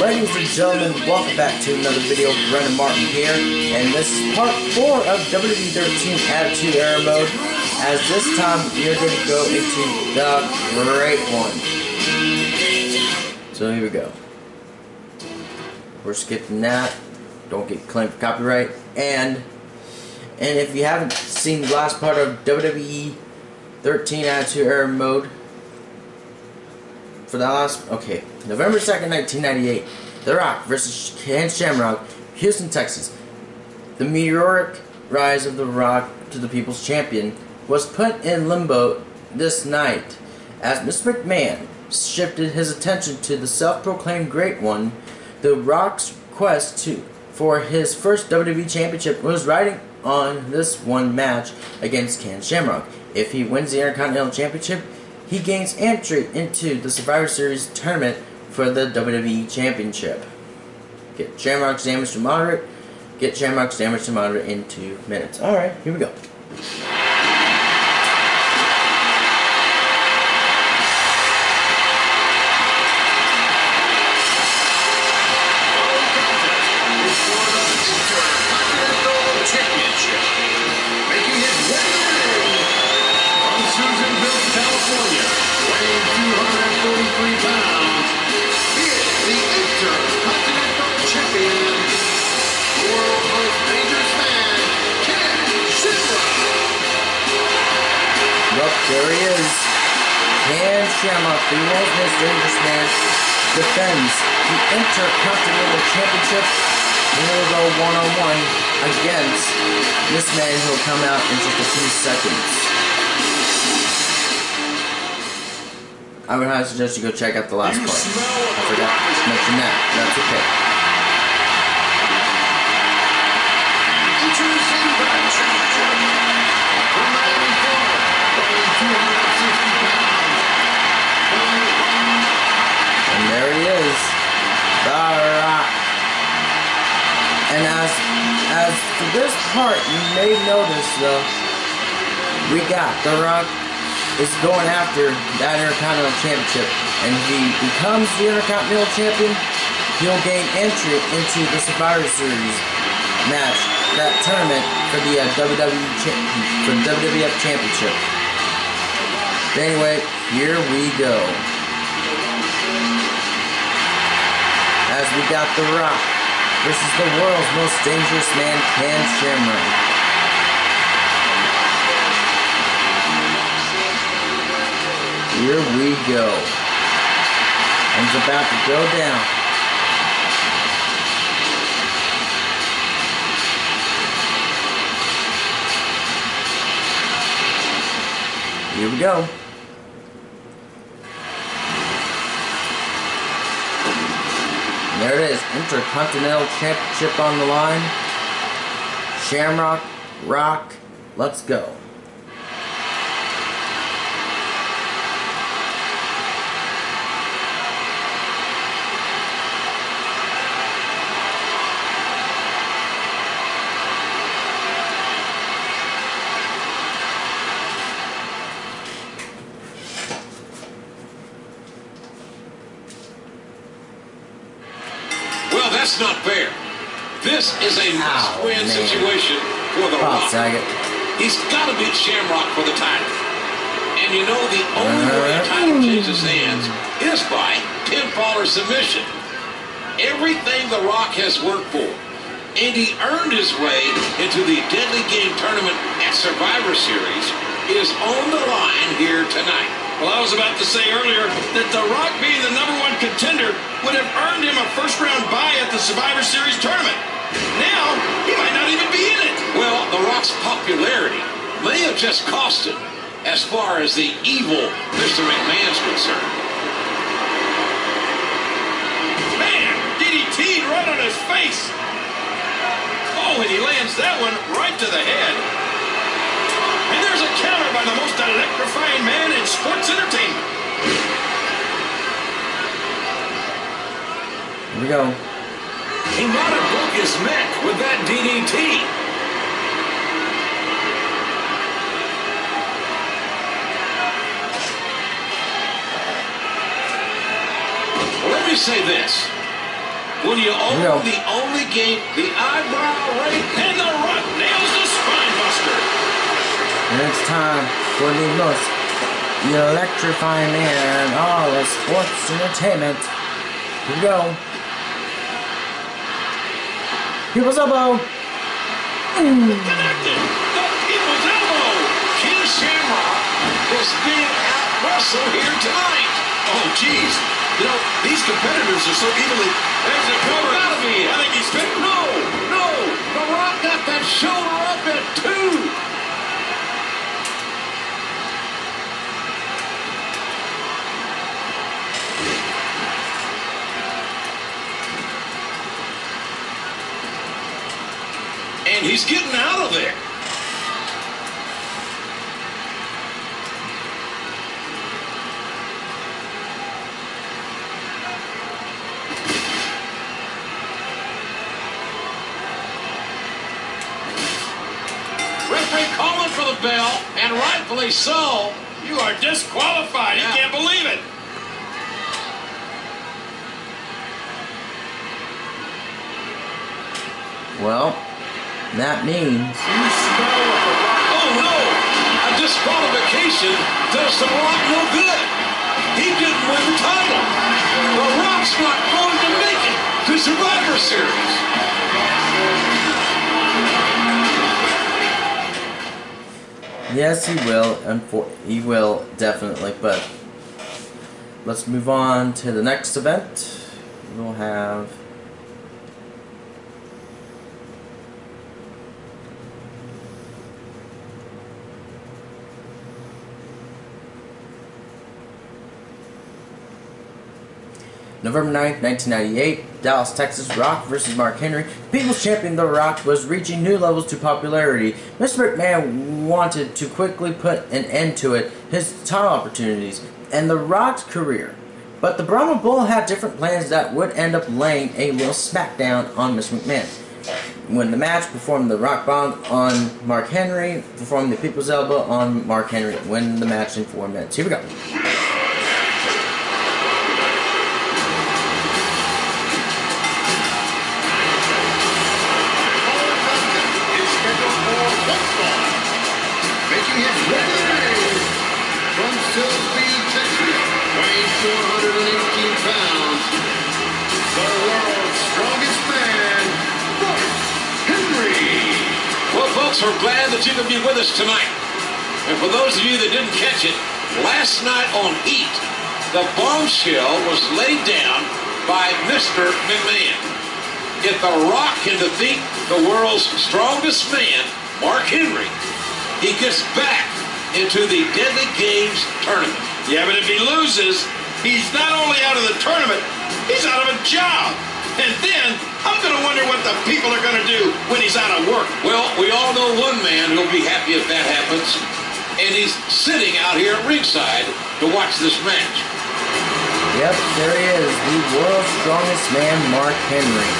Ladies and gentlemen, welcome back to another video. Brandon Martin here, and this is part 4 of WWE 13 Attitude Era Mode, as this time are going to go into the Great One. So here we go. We're skipping that. Don't get claimed for copyright. And, and if you haven't seen the last part of WWE 13 Attitude Era Mode, for the last, okay, November 2nd, 1998, The Rock versus Ken Shamrock, Houston, Texas. The meteoric rise of The Rock to the People's Champion was put in limbo this night as Mr. McMahon shifted his attention to the self-proclaimed Great One. The Rock's quest to for his first WWE Championship was riding on this one match against Ken Shamrock. If he wins the Intercontinental Championship, he gains entry into the Survivor Series tournament for the WWE Championship. Get Shamrock's damage to moderate. Get Shamrock's damage to moderate in two minutes. Alright, here we go. The world's most dangerous man, defends the Intercontinental Championship and will go one-on-one against this man who will come out in just a few seconds. I would highly suggest you go check out the last part. I forgot to mention that. That's okay. This part, you may notice though, we got The Rock is going after that Intercontinental Championship. And if he becomes the Intercontinental Champion, he'll gain entry into the Survivor Series match, that tournament for the uh, WWE for the WWF Championship. But anyway, here we go. As we got The Rock this is the world's most dangerous man, Ken Shamrock. Here we go. And it's about to go down. Here we go. There it is. Intercontinental Championship on the line. Shamrock, Rock, let's go. That's not fair. This is a must-win situation for The ah, Rock. He's got to beat Shamrock for the title. And you know the only way uh-huh. a title changes hands is by pinfall or submission. Everything The Rock has worked for, and he earned his way into the Deadly Game tournament at Survivor Series, is on the line here tonight. Well, I was about to say earlier that The Rock being the number one contender would have earned him a first-round bye at the Survivor Series tournament. Now, he might not even be in it. Well, The Rock's popularity may have just cost him as far as the evil Mr. McMahon's concerned. Man, DDT right on his face. Oh, and he lands that one right to the head. And there's a counter by the most electrifying man in sports entertainment. Here we go. He might have broke his neck with that DDT. let me say this. When you own the only game, the eyebrow rate, and the Rock nails the spine buster. And it's time for the most electrifying man in all of sports entertainment. Here we go. People's elbow. Mm. Connected. The people's elbow. Ken Shamrock is being out wrestled here tonight. Oh, jeez. You know, these competitors are so evenly. There's a cover. Gotta be. I think he's fit. No, no. The Rock got that shoulder up at two. He's getting out of there. for the bell, and rightfully so. You are disqualified. Yeah. You can't believe it. Well, that means. Oh no! A disqualification does the Rock no good. He didn't win the title. The Rock's not going to make it to Survivor Series. Yes, he will. And for he will definitely. But let's move on to the next event. We'll have. November 9th, 1998, Dallas, Texas, Rock versus Mark Henry. People's Champion The Rock was reaching new levels to popularity. Mr. McMahon wanted to quickly put an end to it, his title opportunities, and The Rock's career. But the Brahma Bull had different plans that would end up laying a real smackdown on Mr. McMahon. When the match, performed the Rock Bomb on Mark Henry, performed the People's Elbow on Mark Henry, win the match in four minutes. Here we go. Folks, we're glad that you can be with us tonight. And for those of you that didn't catch it, last night on Heat, the bombshell was laid down by Mr. McMahon. If The Rock can defeat the world's strongest man, Mark Henry, he gets back into the Deadly Games tournament. Yeah, but if he loses, he's not only out of the tournament, he's out of a job. And then I'm going to wonder what the people are going to do when he's out of work. Well, we all know one man who'll be happy if that happens. And he's sitting out here at ringside to watch this match. Yep, there he is, the world's strongest man, Mark Henry.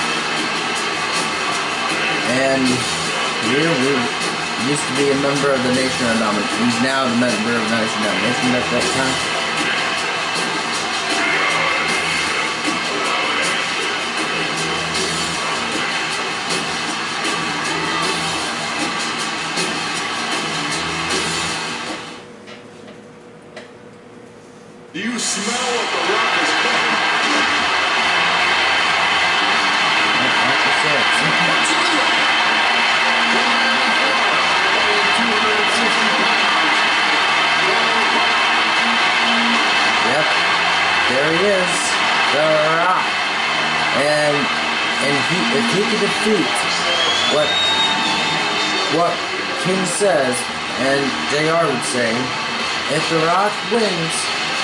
And here we used to be a member of the Nation of Domination. He's now the member of the Nation of Domination at that time. Defeat what what King says and JR would say, if The Rock wins,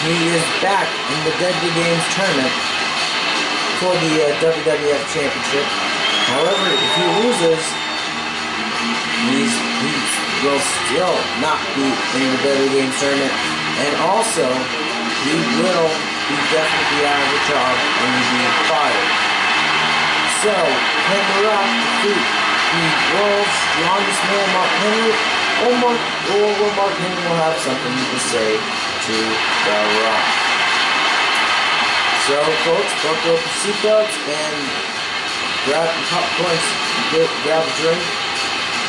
he is back in the Deadly Games tournament for the uh, WWF Championship. However, if he loses, he's, he will still not be in the Deadly Games tournament. And also, he will be definitely out of the job and be fired. So, The Rock defeat the world's strongest man, Mark Henry, or Mark, or Mark Henry will have something to say to The Rock? So, folks, buckle up your seatbelts and grab your popcorns, get, grab a drink.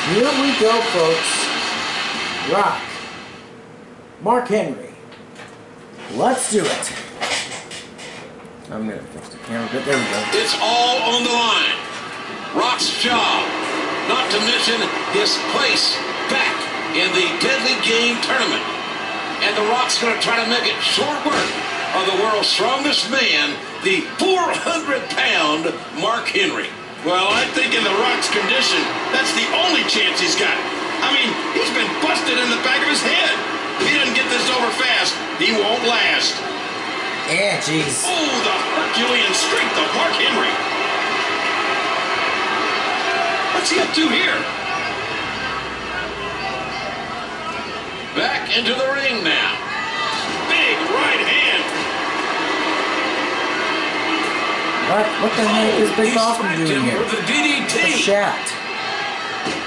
Here we go, folks. Rock. Mark Henry. Let's do it. I'm gonna fix the camera, but there we go. It's all on the line. Rock's job, not to mention his place back in the Deadly Game Tournament. And The Rock's gonna try to make it short work of the world's strongest man, the 400-pound Mark Henry. Well, I think in The Rock's condition, that's the only chance he's got. I mean, he's been busted in the back of his head. If he doesn't get this over fast, he won't last. Yeah, jeez. Oh, the Herculean strength of Mark Henry. What's he up to here? Back into the ring now. Big right hand. What? What the heck is Big Boston doing here? with a DDT. A shat.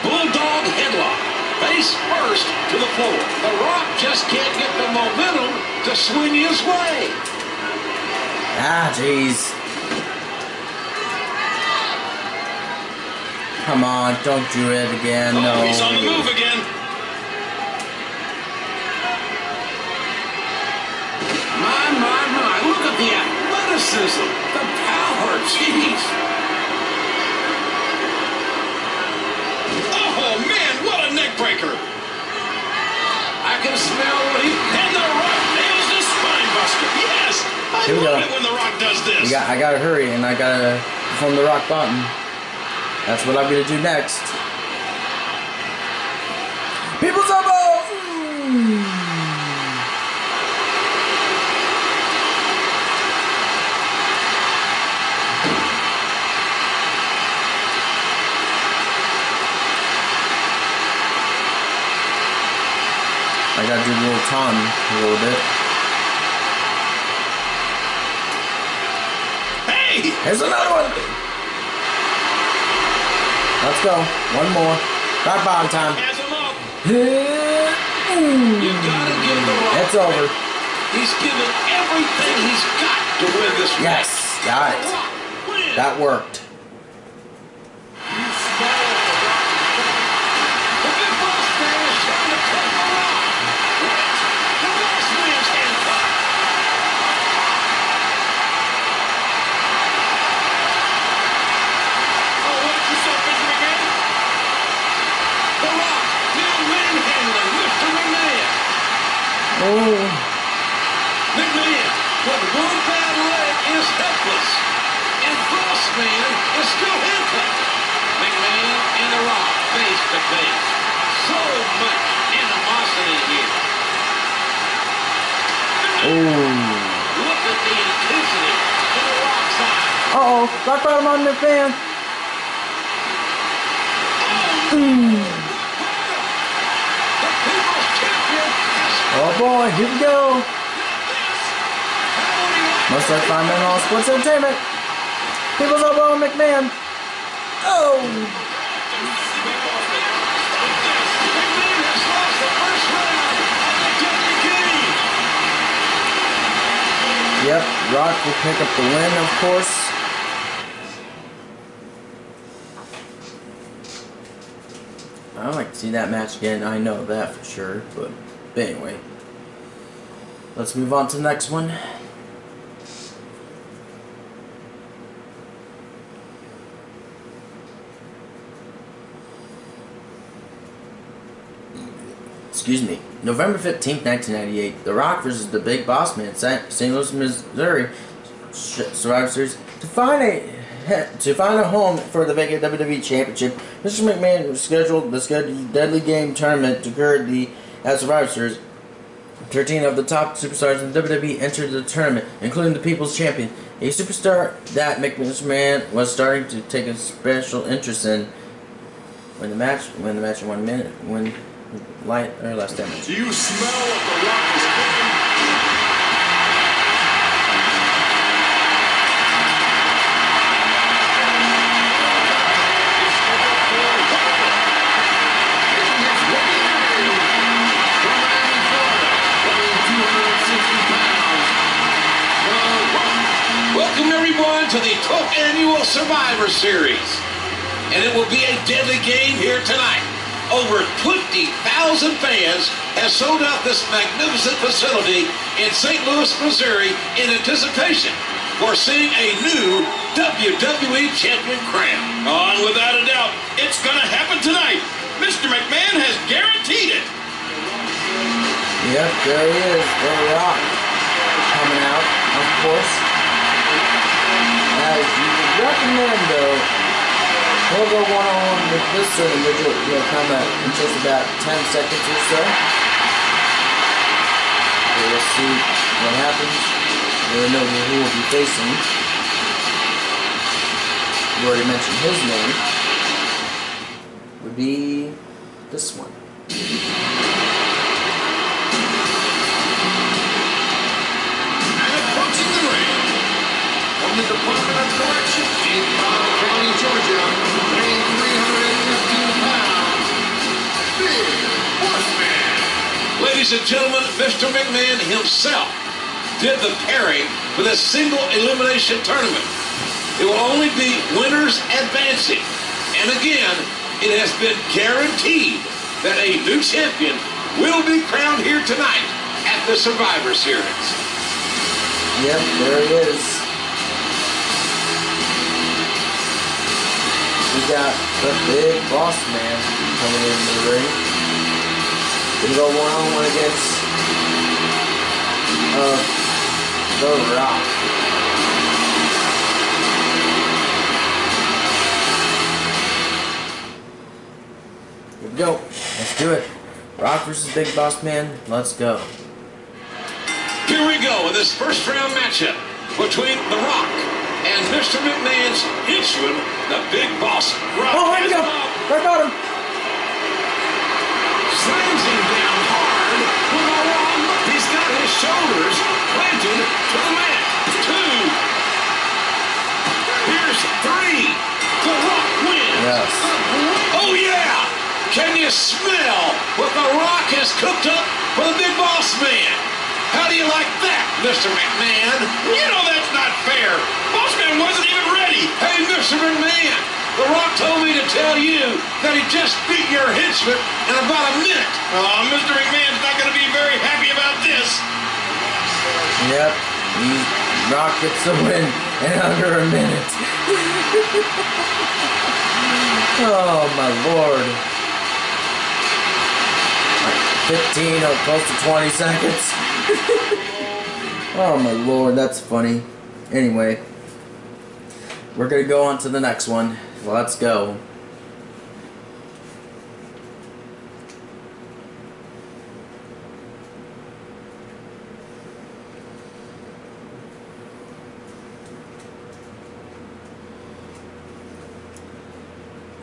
Bulldog headlock. Face first to the floor. The Rock just can't get the momentum to swing his way. Ah, jeez. Come on, don't do it again. Oh, No. he's on the move again. My, my, my. Look at the athleticism. The power. Jeez. Oh, man, what a neck breaker. I can smell what he... Here we go. it when The Rock does this. You got, I gotta hurry and I gotta perform the rock bottom. That's what I'm gonna do next. People's elbow! I gotta do a little tongue a little bit. Hey, Here's another one. Let's go. One more. Rock bottom time. has him up. You gotta give the Rock It's over. He's given everything he's got to win this Yes, got it. That worked. The Big Boss Man is trying to take the Rock. The Boss Man's handcuffed. Oh, watch yourself, Mr. McMahon. The Rock still manhandling Mr. McMahon. Oh, McMahon, with one bad leg, is helpless. And Boss Man is still handcuffed. McMahon and The Rock face to face. So much animosity here. oh. Look at the intensity in The Rock's eye. Uh oh. Rock Champion has hmm. Oh boy, here we go. Most like five men all sports entertainment. People's elbow on McMahon. Oh. Yep, Rock will pick up the win, of course. I'd like to see that match again. I know that for sure, but, but anyway. Let's move on to the next one. excuse me, November 15th, 1998, The Rock versus The Big Boss Man, St. Louis, Missouri, Survivor Series, to find a to find a home for the vacant WWE Championship. Mr. McMahon scheduled the Deadly Game tournament to occur the at Survivor Series. 13 of the top superstars in WWE entered the tournament, including the People's Champion, a superstar that McMahon was starting to take a special interest in. When the match, when the match in one minute, when light or less damage. Do you smell what The Rock is? To the 12th annual Survivor Series. And it will be a deadly game here tonight. Over 20,000 fans have sold out this magnificent facility in St. Louis, Missouri in anticipation for seeing a new WWE Champion crown. On without a doubt, it's going to happen tonight. Mr. McMahon has guaranteed it. Yep, there he is, The Rock, coming out, of course. As you recommend, though, He'll go one-on-one with this individual. He'll come at in just about 10 seconds or so. So we'll see what happens. We'll know who will be facing. You already mentioned his name. Would be this one. The Department of Correction in Cobb County, Georgia, weighing 315 pounds, Big Bossman. Ladies and gentlemen, Mr. McMahon himself did the pairing for this single elimination tournament. It will only be winners advancing. And again, it has been guaranteed that a new champion will be crowned here tonight at the Survivor Series. Yep, there it is. Got the big boss man coming into the ring. Gonna go one on one against uh, The Rock. Here we go. Let's do it. Rock versus Big Boss Man. Let's go. Here we go in this first round matchup between The Rock and Mr. McMahon's henchman, the big boss. Rock oh, here we go. I got him. Slams him down hard with a wrong He's got his shoulders planted to the mat. Two. Here's three. The Rock wins. Yes. Oh, yeah. Can you smell what The Rock has cooked up for the big boss man? How do you like that, Mr. McMahon? You know that's not fair. Bossman wasn't even ready. Hey, Mr. McMahon, The Rock told me to tell you that he just beat your henchman in about a minute. Oh, Mr. McMahon's not going to be very happy about this. Yep, he Rock gets the win in under a minute. oh, my lord. 15 or close to 20 seconds. oh my lord, that's funny. Anyway, we're gonna go on to the next one. Let's go.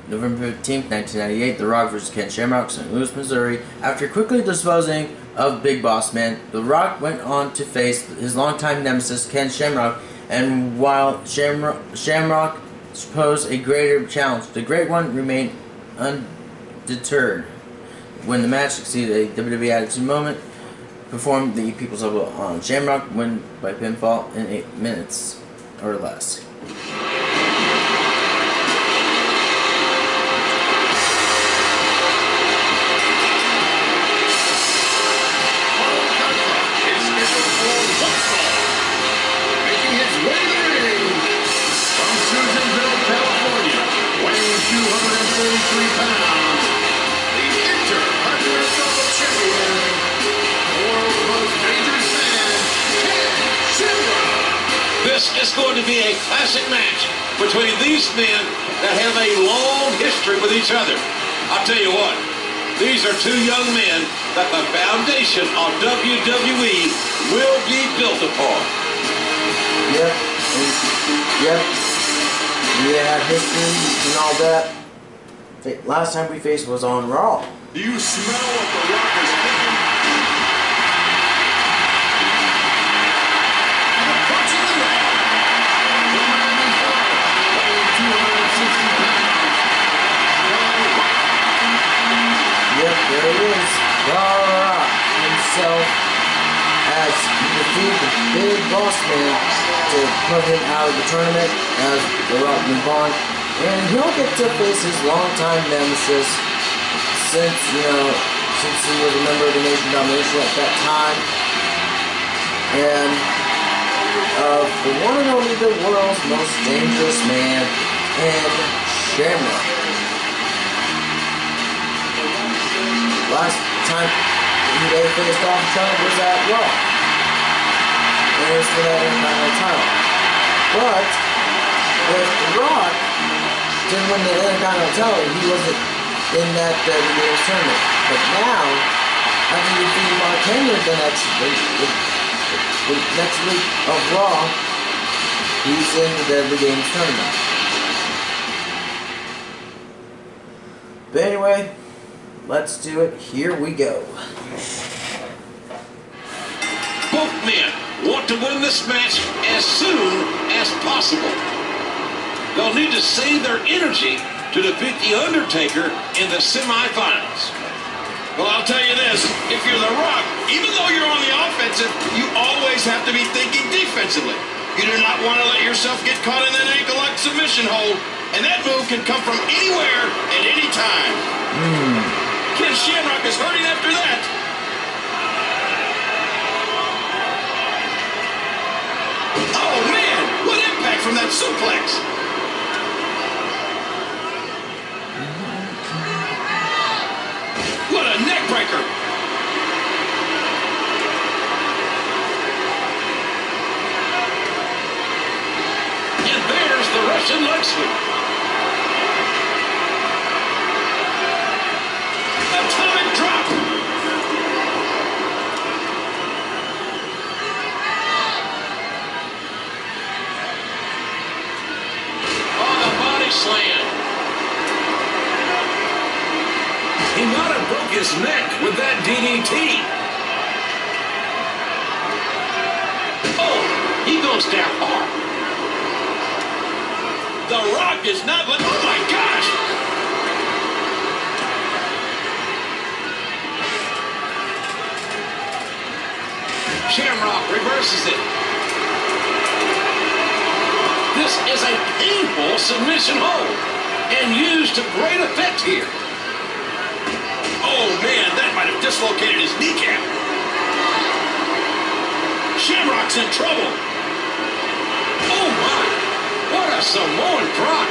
November 15th, 1998, The Rock vs. Ken Shamrock, St. Louis, Missouri. After quickly disposing of Big Boss Man, The Rock went on to face his longtime nemesis, Ken Shamrock, and while Shamrock, Shamrock posed a greater challenge, the Great One remained undeterred. When the match succeeded a WWE Attitude Moment, performed the People's Elbow on Shamrock, win by pinfall in 8 minutes or less. Going to be a classic match between these men that have a long history with each other. I'll tell you what, these are two young men that the foundation of WWE will be built upon. Yep. Yep. We have history and all that. Last time we faced was on Raw. Do you smell what the Rock is himself has defeated the big boss man to put him out of the tournament as The Rock move on. And he'll get to face his longtime nemesis since, you know, since he was a member of the Nation Domination at that time. And of the one and only the world's most dangerous man, and Shamrock. Last time they faced off each other was at Raw. And it was for title. But if The Rock didn't win the Intercontinental title, he wasn't in that uh, Games tournament. But now, after he defeated Mark Henry the next week, the, the next week of Raw, he's in the Deadly Games tournament. But anyway, let's do it. Here we go. Both men want to win this match as soon as possible. They'll need to save their energy to defeat The Undertaker in the semifinals. Well, I'll tell you this. If you're The Rock, even though you're on the offensive, you always have to be thinking defensively. You do not want to let yourself get caught in that ankle-lock submission hold, and that move can come from anywhere at any time. Mm. Ken Shamrock is hurting after that. Oh, man! What impact from that suplex! What a neck breaker! And there's the Russian leg slam. He might have broke his neck with that DDT. Oh, he goes down hard. The Rock is not. Oh my gosh! Shamrock reverses it. This is a painful submission hold and used to great effect here. Oh man, that might have dislocated his kneecap. Shamrock's in trouble. Oh my, what a Samoan drop.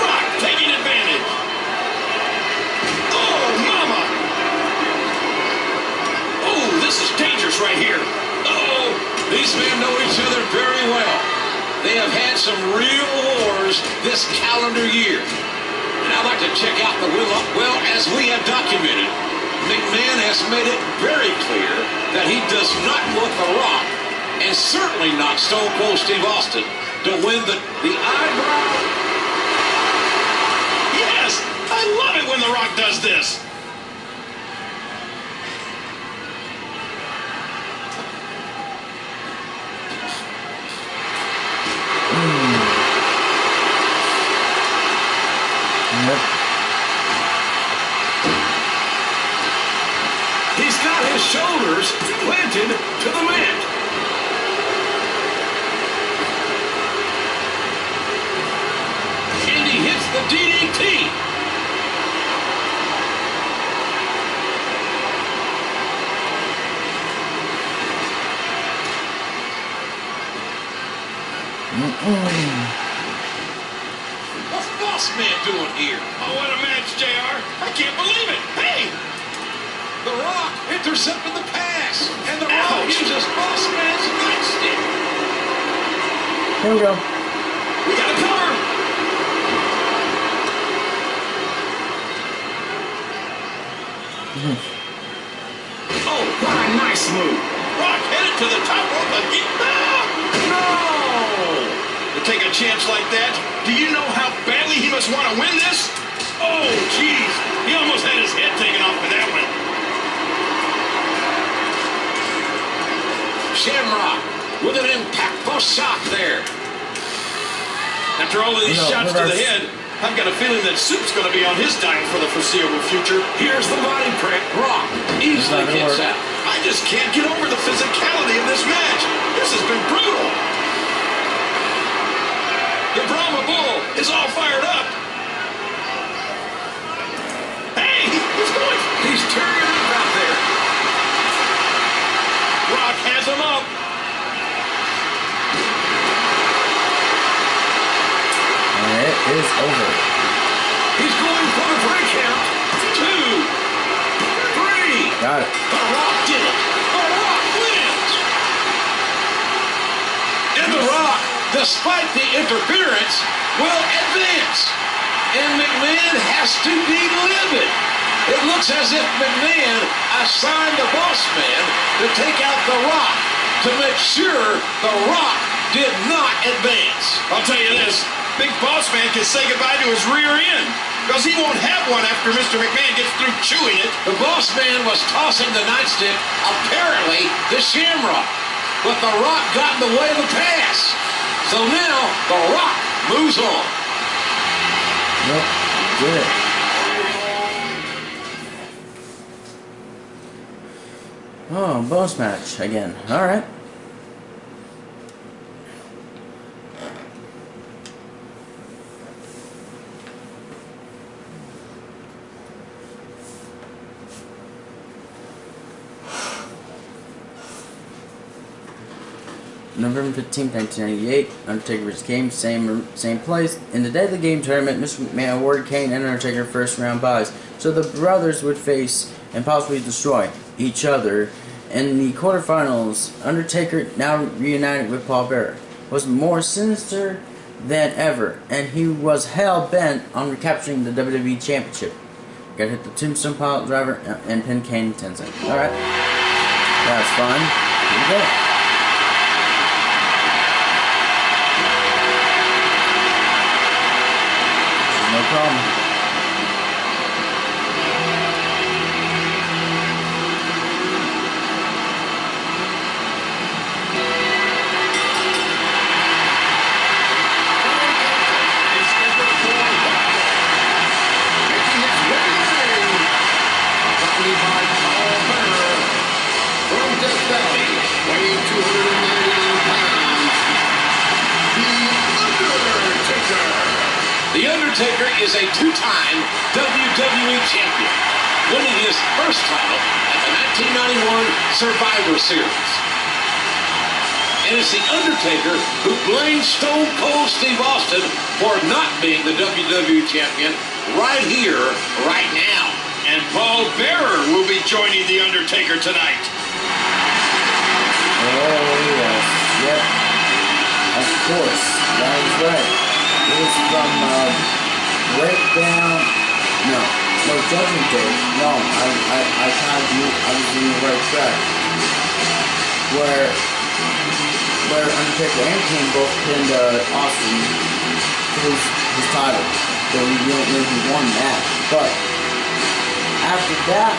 Rock taking advantage. Oh, mama. Oh, this is dangerous right here. These men know each other very well. They have had some real wars this calendar year. And I'd like to check out the will well as we have documented. McMahon has made it very clear that he does not want The Rock, and certainly not Stone Cold Steve Austin, to win the, the eyebrow. yes! I love it when The Rock does this. Yep. He's got his shoulders to the mat. And he hits the DDT. What's Boss Man doing here? Oh, what a match, JR. I can't believe it. Hey! The Rock intercepted the pass, and The Rock Ouch. uses Boss Man's nightstick. Here we go. We got a cover. Oh, what a nice move! Rock headed to the top rope again. Ah! No! To take a chance like that, do you know how badly he must want to win this? Oh, jeez. He almost had his head taken off with that one. Shamrock with an impactful shot there. After all of these No, shots to the head, I've got a feeling that Soup's going to be on his diet for the foreseeable future. Here's the body print. Rock easily gets out. I I just can't get over the physicality of this match. This has been brutal. The Brahma Bull is all fired up. Is over. He's going for the break count. Two, three. Got it. The Rock did it. The Rock wins. And The Rock, despite the interference, will advance. And McMahon has to be livid. It looks as if McMahon assigned the boss man to take out The Rock to make sure The Rock did not advance. I'll tell you this, Big Boss Man can say goodbye to his rear end because he won't have one after Mr. McMahon gets through chewing it. The boss man was tossing the nightstick, apparently, to Shamrock. But The Rock got in the way of the pass. So now, The Rock moves on. Nope. Good. Oh, boss match again. Alright. November fifteenth, 1998, Undertaker vs. Kane, same same place. In the Deadly Game tournament, Mr. McMahon awarded Kane and Undertaker first round byes, so the brothers would face and possibly destroy each other. In the quarterfinals, Undertaker, now reunited with Paul Bearer, was more sinister than ever, and he was hell bent on recapturing the WWE Championship. Got hit the Tombstone Pile Driver and pin Kane in 10 seconds. Alright. That was fun. No problem. Undertaker is a two-time WWE champion, winning his first title at the 1991 Survivor Series. And it's The Undertaker who blames Stone Cold Steve Austin for not being the WWE champion right here, right now. And Paul Bearer will be joining The Undertaker tonight. Oh, yes. Yep. Of course. That is right. It was from uh, Breakdown. No. No, Judgment Day. No, I, I, I kind of I was in the right track. Where, where Undertaker and Kane both pinned uh, Austin to his, his title. So we don't know who won that. But, after that,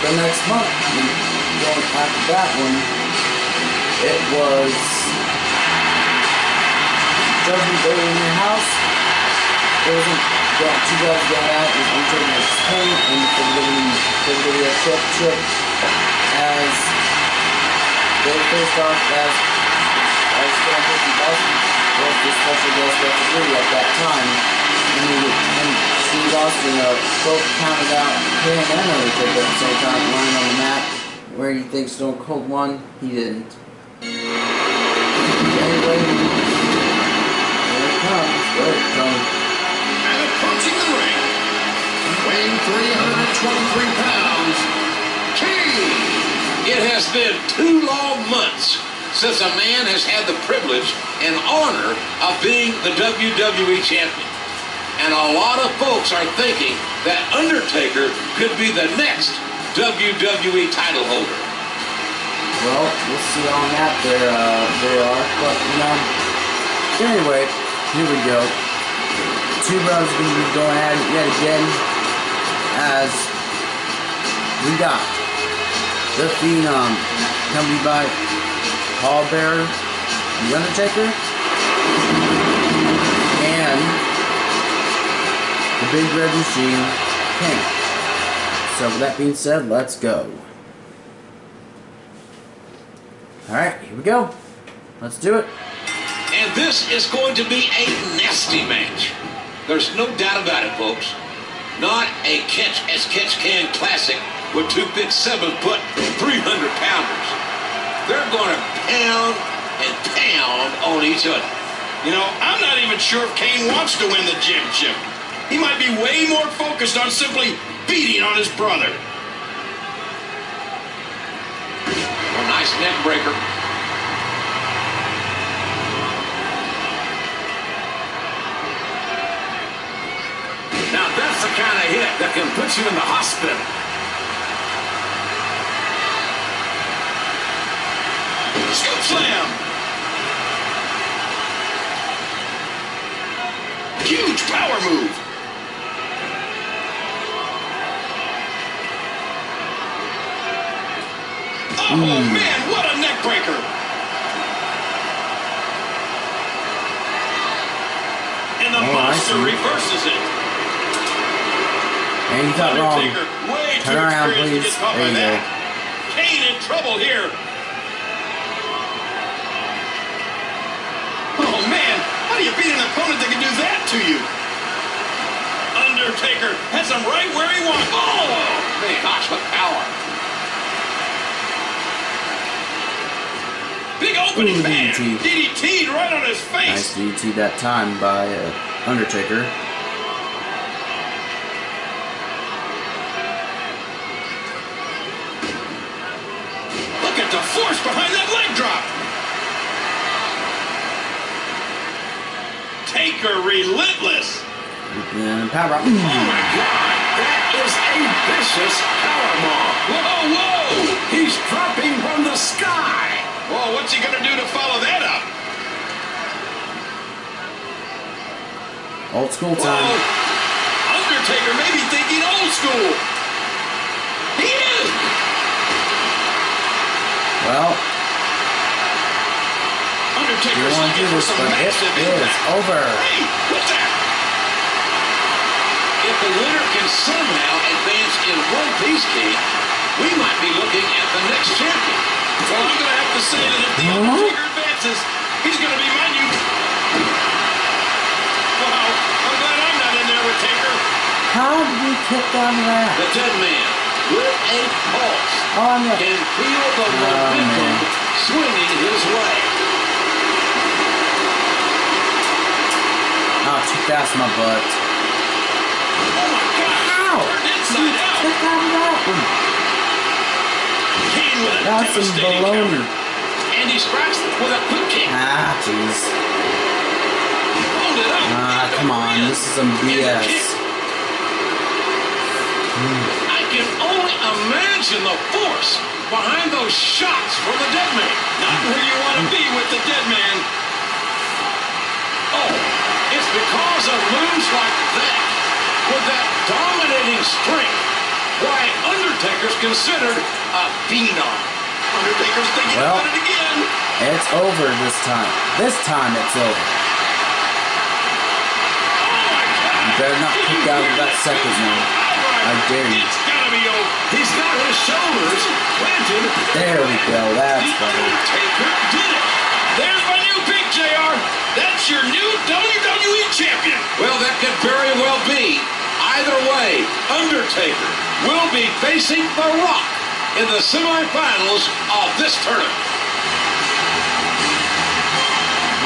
the next month, going after that one, it was Judgment Day in your house. There a got two guys got out with Undertaker and Kane and for the WWE Championship as they faced off as as Stone Cold Austin was the special guest referee at that time. And, he, and Steve Austin uh, both counted out Kane and Undertaker at the same time, lying on the mat. Where you think Stone Cold won, he didn't. Anyway, here it comes. Go, Tony. And 323 pounds. It has been two long months since a man has had the privilege and honor of being the WWE champion. And a lot of folks are thinking that Undertaker could be the next WWE title holder. Well, we'll see on that there, uh, there are. But, you know, anyway, here we go. Two brothers going to be going at it yet again as we got the Phenom accompanied by Paul Bearer, The Undertaker, and the Big Red Machine, Kane. So with that being said, let's go. Alright, here we go. Let's do it. And this is going to be a nasty match. There's no doubt about it, folks. Not a catch as catch can classic with two big seven foot, 300 pounders. They're going to pound and pound on each other. You know, I'm not even sure if Kane wants to win the championship. He might be way more focused on simply beating on his brother. A nice neck breaker. Now that's the kind of hit that can put you in the hospital. Scoop slam. Huge power move. Oh, hmm. man, what a neck breaker. And the Oh, monster reverses it. You got wrong. Turn around, please. There you that. go. Kane in trouble here. Oh man, how do you beat an opponent that can do that to you? Undertaker has him right where he wants. Oh! Man, gosh, what power. Big opening Ooh, man. DDT. DDT'd right on his face. Nice. DDT that time by uh, Undertaker. Power Oh my God, that is a vicious powerbomb. Whoa, whoa! He's dropping from the sky. Whoa, what's he gonna do to follow that up? Old school Whoa! time. Undertaker may be thinking old school. He is. Well, Undertaker you want to do looking for some but it massive is over. Hey, what's that? The winner can somehow advance in one piece game, we might be looking at the next champion. Well, I'm gonna have to say that if the? Undertaker advances, he's gonna be my new. Wow, I'm glad I'm not in there with Taker. How did we kick of that? The dead man with a pulse Oh, no. can feel the Oh, momentum man. swinging his way. Oh, my butt. My God! Inside out. Kick out that one. Kane with a That's some baloney. counter. And he strikes with a quick kick. Ah, jeez. Hold it up. Ah, come on. This is some BS. I can only imagine the force behind those shots from the dead man. Not where you want to be with the dead man. Oh, it's because of moves like that, with that dominating strength, why Undertaker's considered a phenom. Undertaker's thinking Well. about it again. It's over this time. This time it's over. Oh! You better not Did kick out of that second physical one. I dare you. It's gotta be over. He's got his shoulders planted. There we go. That's The better. Undertaker did it. There's my new pick, JR. That's your new WWE champion. Well, that could very well be. Either way, Undertaker will be facing The Rock in the semifinals of this tournament.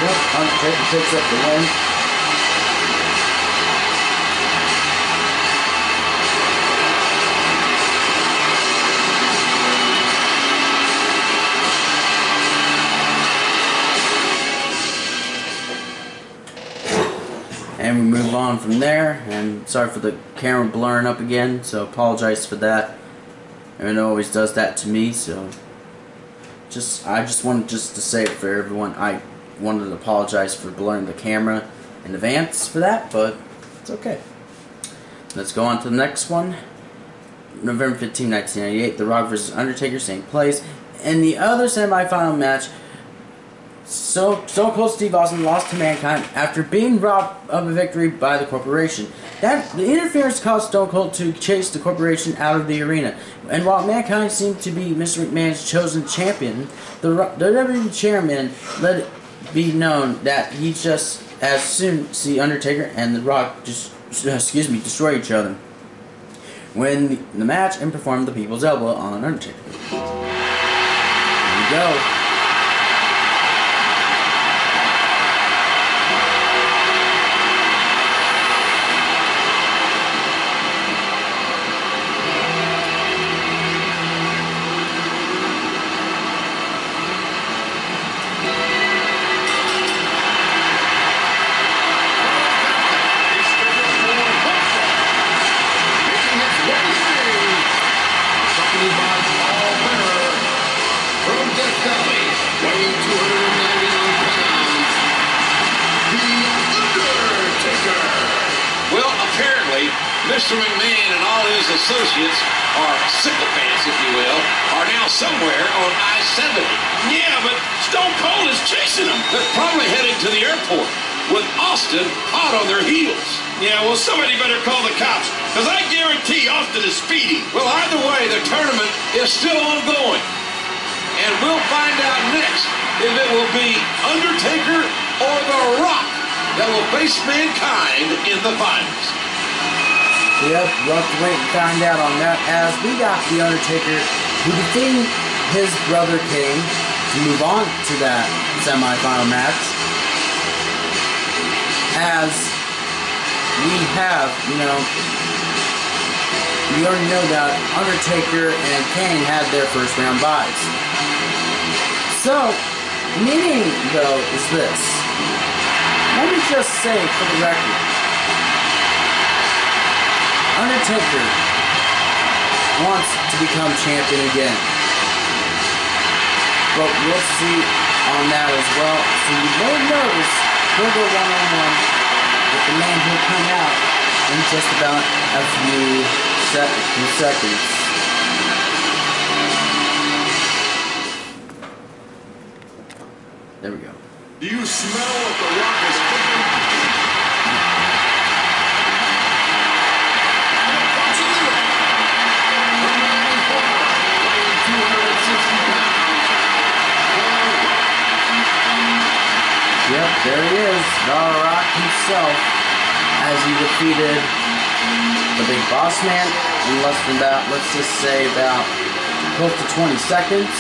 Yep, Undertaker picks up the win. Move on from there. And sorry for the camera blurring up again, so apologize for that. And it always does that to me, so just I just wanted just to say it for everyone. I wanted to apologize for blurring the camera in advance for that, but it's okay. Let's go on to the next one. November 15, 1998, The Rock vs. Undertaker, same place. In the other semifinal match, so Stone Cold Steve Austin lost to Mankind after being robbed of a victory by the corporation. that the interference caused Stone Cold to chase the corporation out of the arena. And while Mankind seemed to be Mr. McMahon's chosen champion, the, the WWE chairman let it be known that he just as soon see Undertaker and The Rock just excuse me destroy each other. Win the, match and perform the People's Elbow on Undertaker. Here we go. Brother Kane to move on to that semifinal match. As we have, you know, we already know that Undertaker and Kane had their first round byes. So, meaning though is this. Let me just say for the record, Undertaker wants to become champion again. But we'll see on that as well. So you may notice he'll go one-on-one with the man who'll come out in just about a few, few seconds. There we go. Do you smell what the rock is there he is, The Rock himself, as he defeated the Big Boss Man in less than about, let's just say about close to 20 seconds.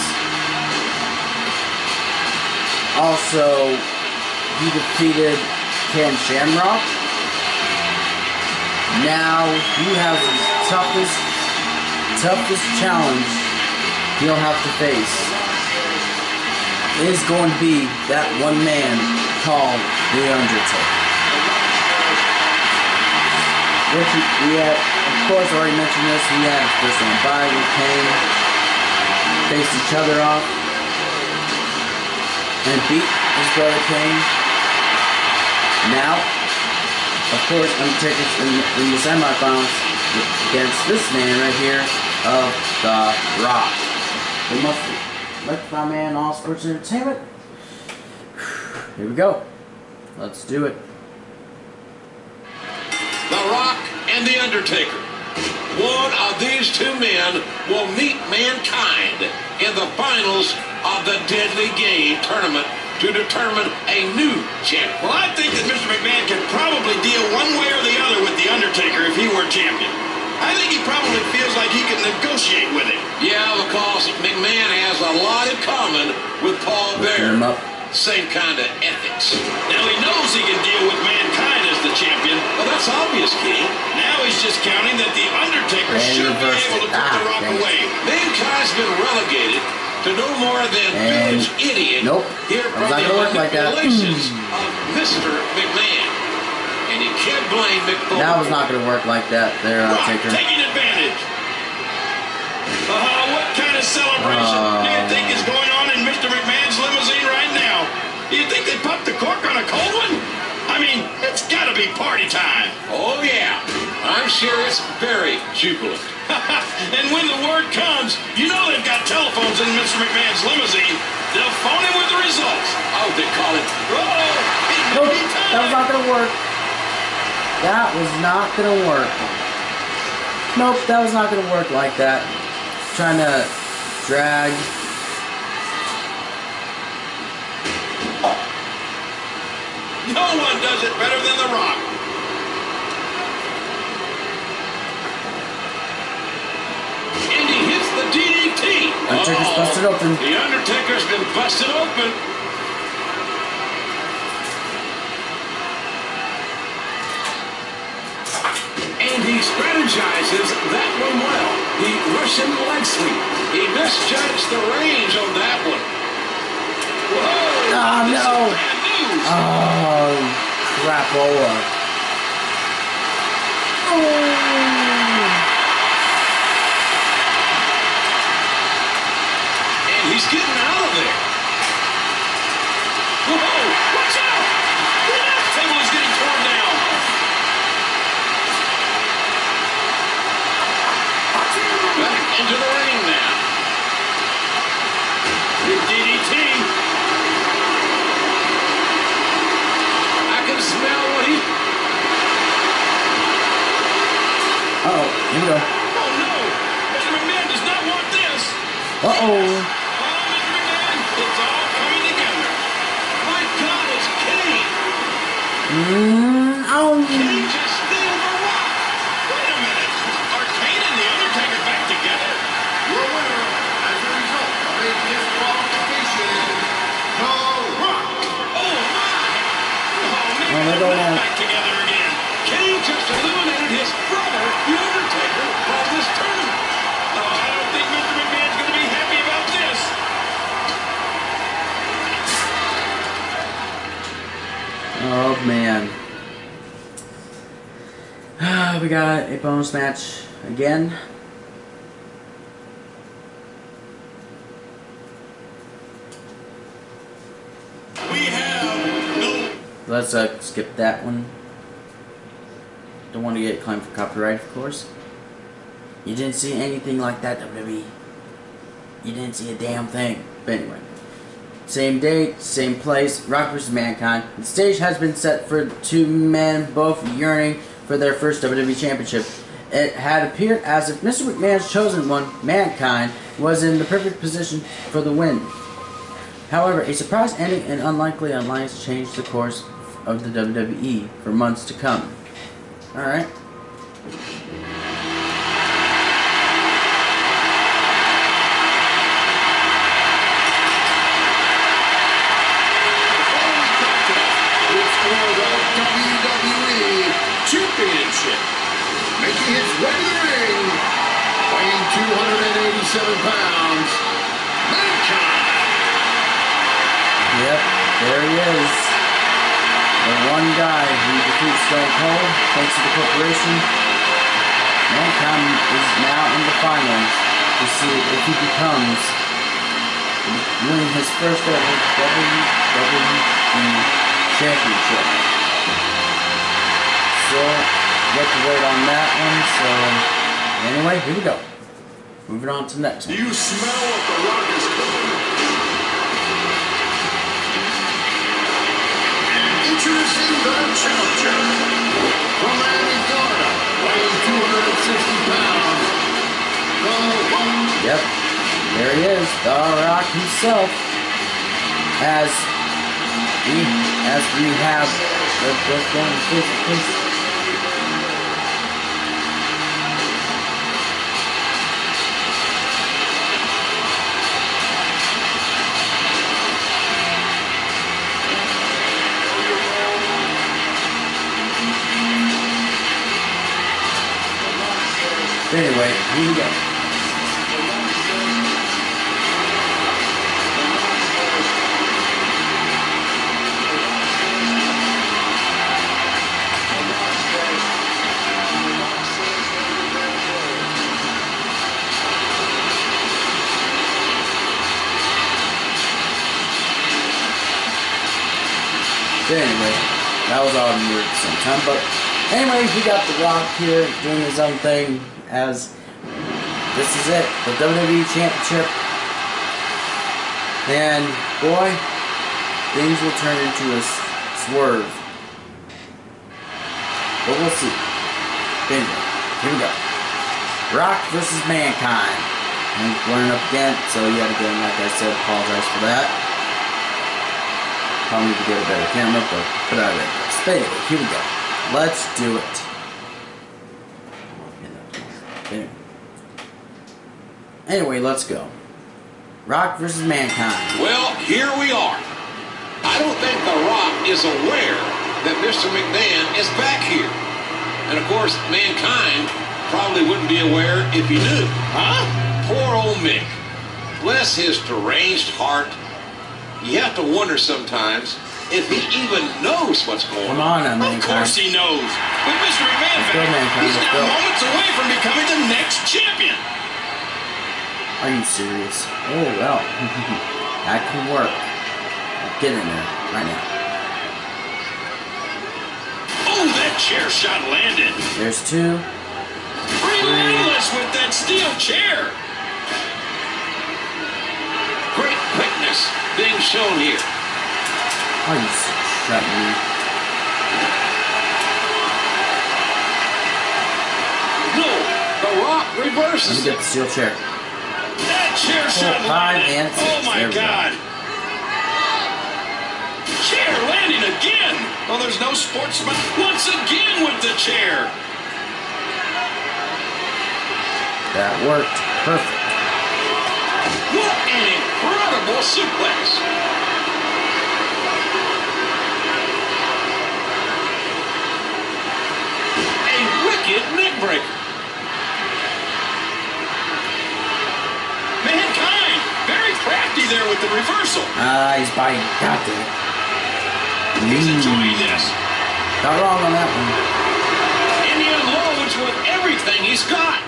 Also, he defeated Ken Shamrock. Now he has his toughest, toughest challenge he'll have to face is going to be that one man called The Undertaker. Which we had, of course, already mentioned this. We had first on with Kane, faced each other off, and beat his brother Kane. Now, of course, Undertaker's in, in the semifinals against this man right here of The Rock. They must let my man All Sports Entertainment. Here we go. Let's do it. The Rock and The Undertaker. One of these two men will meet mankind in the finals of the Deadly Game tournament to determine a new champion. Well, I think that Mr. McMahon can probably deal one way or the other with The Undertaker if he were champion. I think he probably feels like he can negotiate with him. Yeah, because McMahon has a lot in common with Paul Bearer. Same kind of ethics. Now he knows he can deal with mankind as the champion. Well, that's obvious, King. Now he's just counting that the Undertaker and should be able to put ah, the Rock away. Mankind's been relegated to no more than and village idiot. Nope. Here from the manipulations like of Mr. McMahon. And you can't blame Mick That was not going to work like that there, I'll. Taking advantage. Uh, what kind of celebration uh, do you think is going you think they popped the cork on a cold one? I mean, it's got to be party time. Oh, yeah. I'm sure it's very jubilant. and when the word comes, you know they've got telephones in Mr. McMahon's limousine. They'll phone him with the results. Oh, they call it. Oh, nope, that was not going to work. That was not gonna work. Nope, that was not gonna work like that. Trying to drag. No one does it better than The Rock. And he hits the DDT. Undertaker's Uh-oh. busted open. The Undertaker's been busted open. And he strategizes that one well. The Russian leg sweep. He misjudged the range on that one. Whoa! Ah, no. Oh, crapola. Oh. And he's getting out of there. Whoa! Watch out! The announce table is getting torn down. Back into the ring now. Big DDT. I can smell what he. Uh oh, here we go. Oh no! Mr. McMahon does not want this. Uh oh. Oh, Mr. McMahon, it's all coming together. My God, it's Kane. Mm, oh. Kane just steal the rock. Wait a minute. Are Kane and The Undertaker back together? Your winner, as a result of a disqualification, The Rock. Oh, my. Oh, man, Oh, Oh man. we got a bonus match again. We have no Let's uh, skip that one. Don't want to get claimed for copyright, of course. You didn't see anything like that, WWE. You didn't see a damn thing. But anyway. Same date, same place, Rock vs. Mankind. The stage has been set for two men both yearning for their first WWE Championship. It had appeared as if Mr. McMahon's chosen one, Mankind, was in the perfect position for the win. However, a surprise ending and unlikely alliance changed the course of the WWE for months to come. Alright. It's for the WWE Championship. Making his way to the ring, weighing 287 pounds, Mankind. Yep, there he is. The one guy who defeats Stone Cold, thanks to the corporation. Mankind is now in the finals to see if he becomes winning his first ever WWE Championship. So, you have to wait on that one. So, anyway, here we go. Moving on to the next Do one. you smell what the Rock is cooking? Introducing the Challenger. From Miami, Florida, weighing 260 pounds, The. Yep, there he is, The Rock himself. As we, as we have, let's, let's go and face Anyway, here we go. But anyway, that was all weird at the same time. But anyway, we got The Rock here doing his own thing as this is it, the WWE Championship. And boy, things will turn into a swerve. but we'll see. Anyway, here we go. Rock versus Mankind. And blurring up again, so yet again, like I said, apologize for that. Probably need to get a better camera, but put out it. But anyway, here we go. Let's do it. Anyway. Anyway, let's go. Rock versus Mankind. Well, here we are. I don't think The Rock is aware that Mr. McMahon is back here. And of course, Mankind probably wouldn't be aware if he knew. Huh? Poor old Mick. Bless his deranged heart. You have to wonder sometimes if he even knows what's going Come on, now, Of course he knows. With Mr. McMahon Let's go, Mankind, he's now moments away from becoming the next champion. Are you serious? Oh well, that can work. Get in there right now. Oh, that chair shot landed. There's two. Relentless with that steel chair. Great quickness being shown here. Are you shutting me? No, The Rock reverses! Let me get the steel chair. That chair oh, shot five landed. and six. Oh my we go. God. Chair landing again. Oh, there's no sportsman. Once again with the chair. That worked perfect. What an incredible suplex. A wicked neckbreaker. Mankind. Very crafty there with the reversal. Ah, he's biting. Got it. He's enjoying this. Got wrong on that one. And he unloads with everything he's got.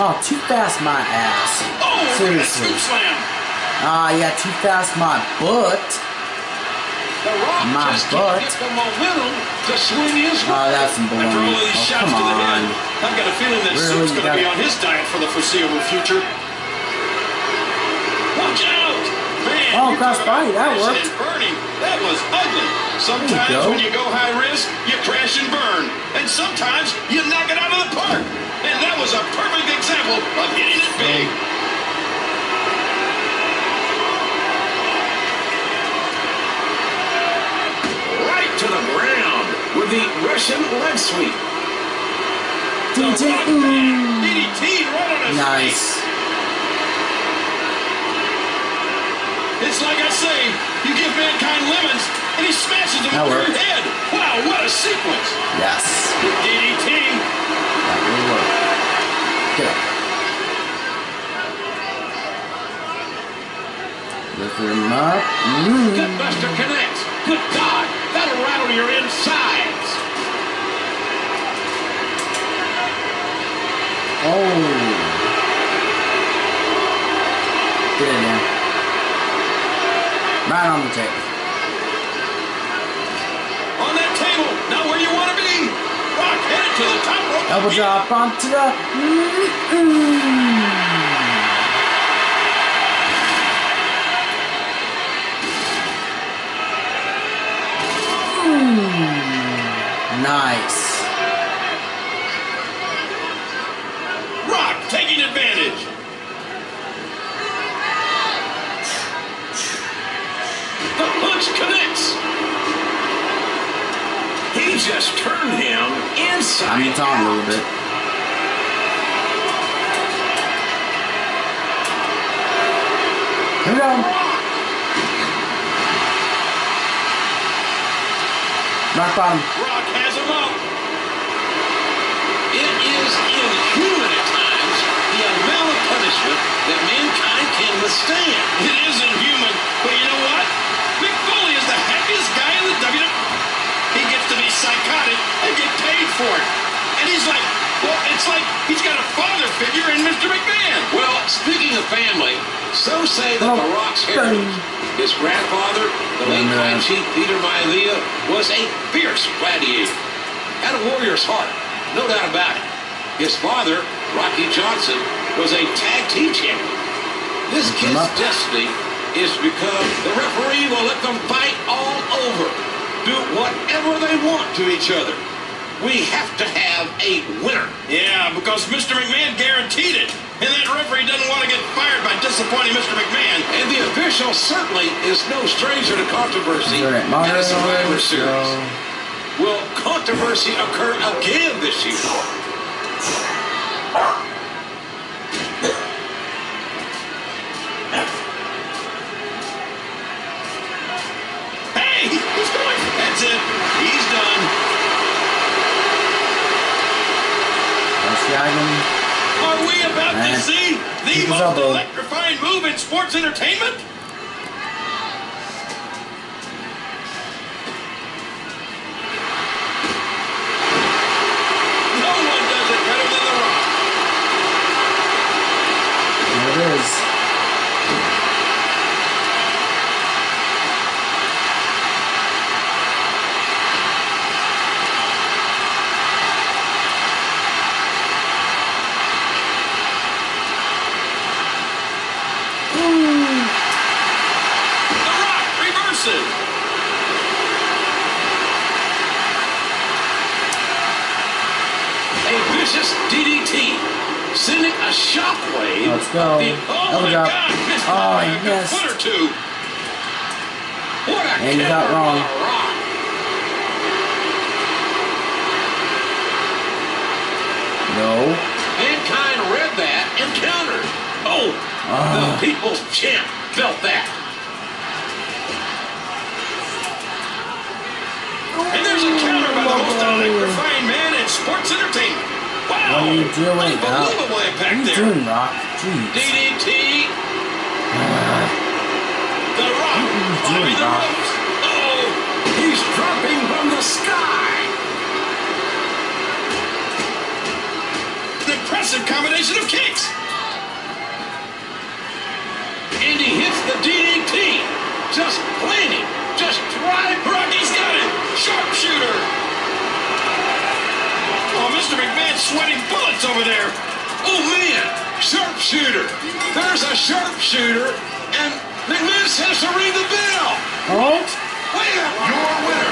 Oh, too fast, my ass. Oh, that Seriously. Ah, yeah, too fast, my butt. My butt. can't get the momentum to swing his Oh, that's some baloney. Oh, come to the head, on. I've got a feeling that Really? Soup's You going to be on his diet for the foreseeable future. Watch out! Man, Oh, you cross talk about body, that worked. burning. That was ugly. Sometimes go. when you go high risk, you crash and burn. And sometimes you knock it out of the park. And that was a perfect example of hitting it big. Right to the ground with the Russian leg sweep. DT. Rock Ooh. man, DDT right on his face. Nice. It's like I say, you give mankind lemons, and he smashes them That over your head. Wow, what a sequence! Yes. DDT. That will work. Get up. Lift him up. Mm. Gutbuster connects. Good God, rattle your insides. Oh. Get in there. Right on the table. On that table, not where you want to be. Rock headed to the top rope. Elbow drop onto the. Mm-mm. Nice. Rock taking advantage. The punch connects. He just turned him inside I'm it's on a little bit. Here we go. Rock bottom. Rock has him up. It is inhuman at times the amount of punishment that mankind can withstand. It isn't human, but you know what? Mick Foley is the happiest guy in the WWE. He gets to be psychotic and get paid for it. And he's like, well, it's like he's got a father figure in Mr. McMahon. Well, speaking of family, so say that Oh, The Rock's heritage, his grandfather, the late Amen. High Chief Peter Maivia, was a fierce gladiator. Had a warrior's heart, no doubt about it. His father, Rocky Johnson, was a tag team champion. This kid's destiny is to become the referee will let them fight all over. do whatever they want to each other. We have to have a winner. Yeah, because Mr. McMahon guaranteed it. And that referee doesn't want to get fired by disappointing Mr. McMahon. And the official certainly is no stranger to controversy Is there a in a Survivor show? Series. Will controversy occur again this year? Hey, he's going. That's it. He's done. Are we about to see the most electrifying move in sports entertainment? No one does it better than The Rock. There it is. The Rock reverses. A vicious DDT, sending a shockwave. Let's go. The, oh Elbow my drop. God! Missed Oh, by he a good missed. foot or two. What a And you got counter wrong. by Rock. No. Mankind read that and countered. Oh, Ah. the people's champ felt that. And there's a counter by the most electrifying man in sports entertainment. Wow! What are you doing? Unbelievable What impact are you there. doing, Rock? Jeez. DDT. The Rock you doing, the Rock? ropes. Oh, He's dropping from the sky. an impressive combination of kicks. And he hits the DDT. Just planning. Just drive. Rocky's got it. Sharpshooter. Oh, Mr. McMahon's sweating bullets over there. Oh man, sharpshooter. There's a sharpshooter, and McMahon has to ring the bell. Oh? Wait a Your winner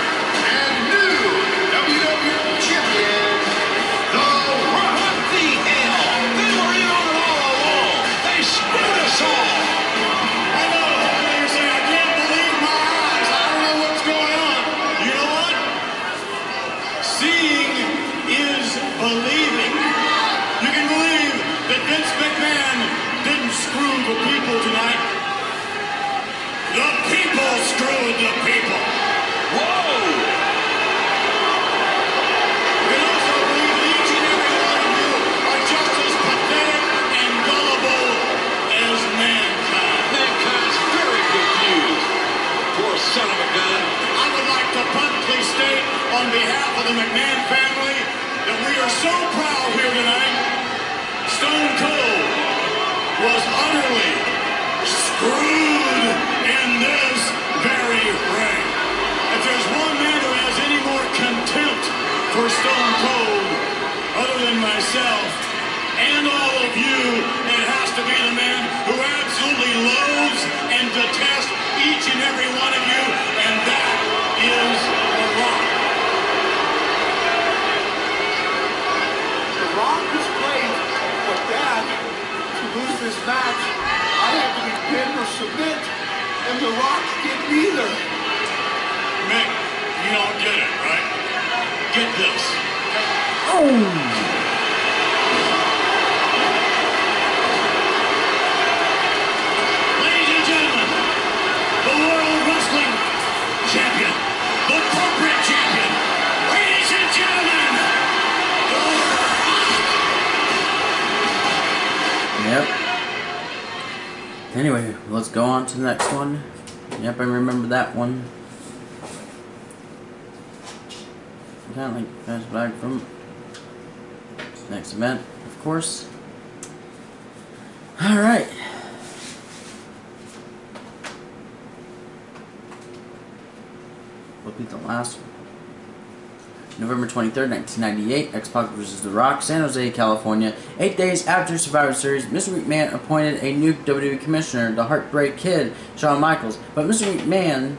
behalf and The Rock did neither. Mick, you don't get it, right? Get this. Ladies Anyway, let's go on to the next one. Yep, I remember that one. Kind of like pass back from next event, of course. All 23, 1998, X-Pac vs. The Rock, San Jose, California. Eight days after Survivor Series, Mr. McMahon appointed a new WWE commissioner, the Heartbreak Kid, Shawn Michaels. But Mr. McMahon...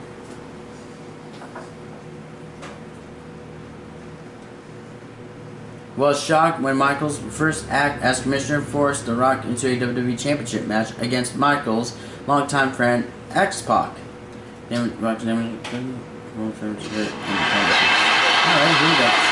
was shocked when Michaels' first act as commissioner forced The Rock into a WWE Championship match against Michaels' longtime friend X-Pac. Alright, here we go.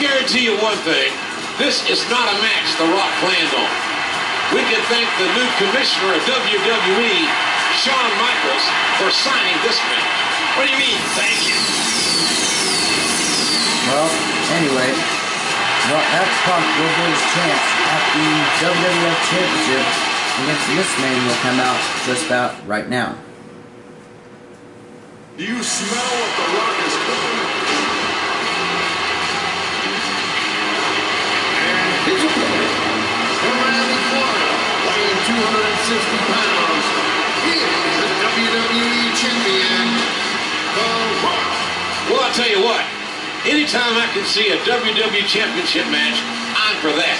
Guarantee you one thing. This is not a match The Rock planned on. We can thank the new commissioner of WWE, Shawn Michaels, for signing this match. What do you mean, thank you? Well, anyway, well, X-Pac will get his chance at the WWF Championship against this man will come out just about right now. Do you smell what the rock is cooking? From Miami, Florida, weighing 260 pounds, he is the WWE Champion, The Rock. Well, I'll tell you what. Anytime I can see a WWE Championship match, I'm for that.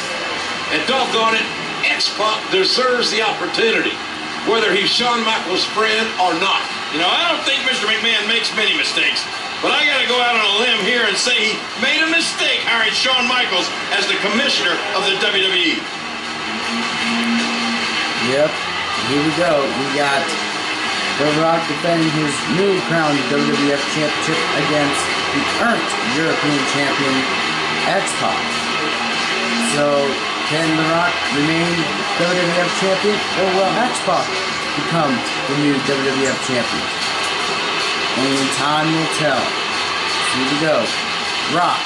And doggone it, X-Pac deserves the opportunity, whether he's Shawn Michaels' friend or not. You know, I don't think Mr. McMahon makes many mistakes, but I got to go out on a limb here and say he made a mistake hiring Shawn Michaels as the commissioner of the WWE. Yep, here we go. We got The Rock defending his new crowned WWF Championship against the current European champion X-Pac. So, can The Rock remain WWF champion, or will X-Pac become the new WWF champion? Only time will tell. Here we go. Rock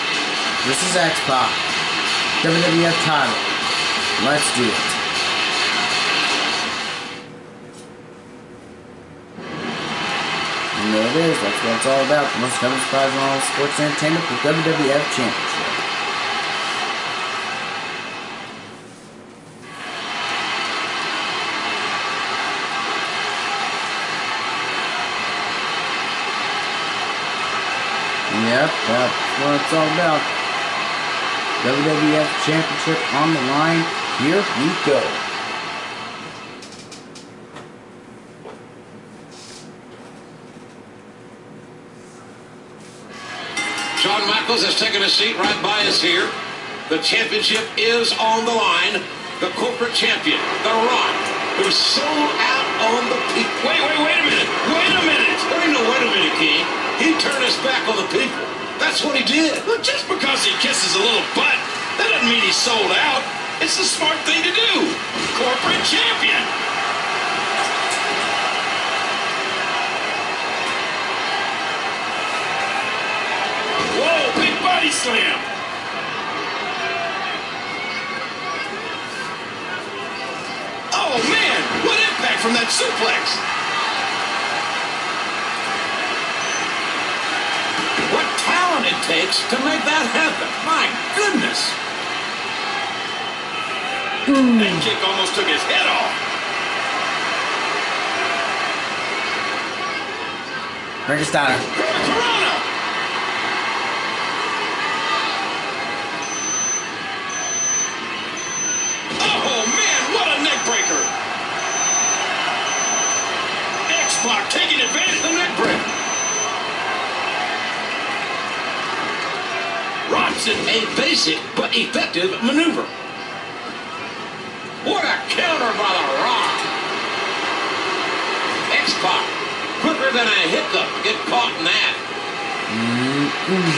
versus X-Pac. WWF title. Let's do it. You know it is. That's what it's all about. The most common surprise in all sports entertainment, the WWF Championship. Yep, that's what it's all about. WWF Championship on the line. Here we go. Shawn Michaels has taken a seat right by us here. The championship is on the line. The corporate champion, The Rock, who sold out on the. Wait, wait, wait a minute. Wait a minute. There ain't no wait a minute, King. He turned his back on the people. That's what he did. Look, just because he kisses a little butt, that doesn't mean he's sold out. It's the smart thing to do. Corporate champion. Whoa, big body slam. Oh, man, what impact from that suplex. What talent it takes to make that happen. My goodness. Hmm. That kick almost took his head off. Bring us down. Corona. Oh, man, what a neck breaker. X-Pac taking advantage of the neck breaker. Robson, a basic but effective maneuver. What a counter by The Rock. X-Pac, quicker than a hiccup, get caught in that. Mm-hmm.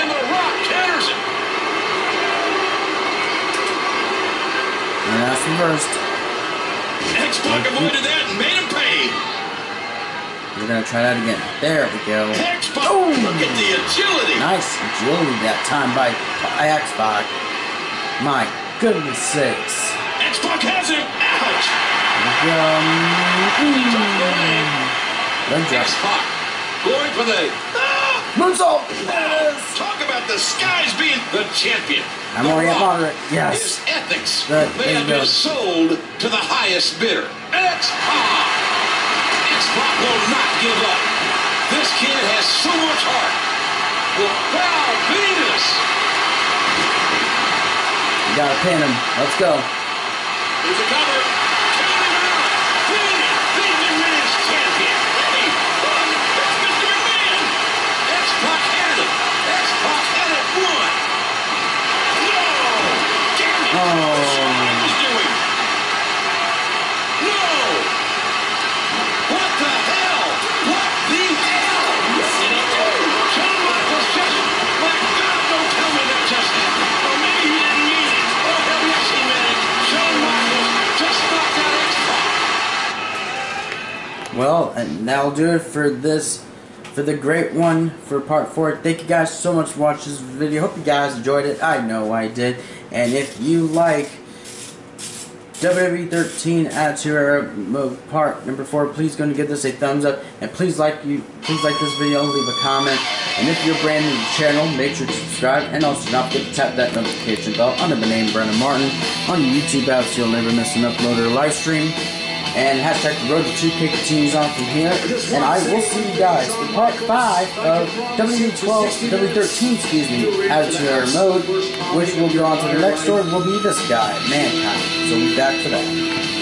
And The Rock counters it. And that's reversed. X-Pac avoided that and made. We're gonna try that again. There we go. X-Pac, look at the agility. Nice agility that time by X-Pac. My goodness sakes. X-Pac has him. Ouch. Here we go. Going for the... Ah! Moonsault! Talk about the skies being the champion. I'm already at moderate. Yes. His ethics That- may have been sold to the highest bidder. X-Pac. X-Pac will not give up. This kid has so much heart. Wow, Venus. You gotta pin him. Let's go. Here's a cover. Count him out. Vinny, the McMahon's champion. Hey, it's Mr. McMahon. X-Pac had it. X-Pac had it won. No. Damn it. Oh. Well, and that'll do it for this, for the great one for part four. Thank you guys so much for watching this video. Hope you guys enjoyed it. I know I did. And if you like WWE 13 Attitude Era uh, part number four, please go and give this a thumbs up. And please like you, please like this video, leave a comment. And if you're brand new to the channel, make sure to subscribe. And also do not forget to tap that notification bell under the name Brandon Martin on YouTube app so you'll never miss an upload or live stream and hashtag the road to 2K continues on from here. And I will see you guys in part 5 of W12, W13, excuse me, Attitude Mode, which will go on to the next story will be this guy, Mankind. So we'll be back for that.